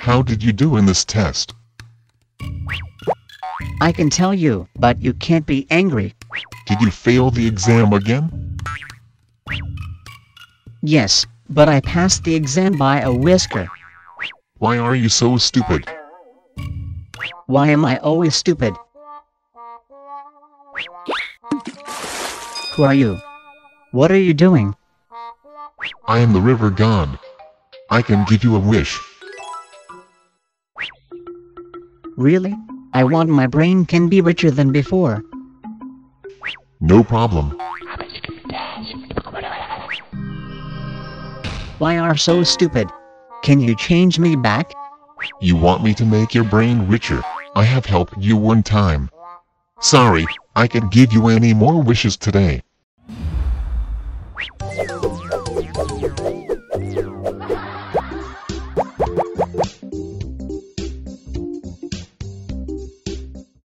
How did you do in this test? I can tell you, but you can't be angry. Did you fail the exam again? Yes, but I passed the exam by a whisker. Why are you so stupid? Why am I always stupid? Who are you? What are you doing? I am the river god. I can give you a wish. Really? I want my brain can be richer than before. No problem. Why are so stupid? Can you change me back? You want me to make your brain richer? I have helped you one time. Sorry, I can give you any more wishes today.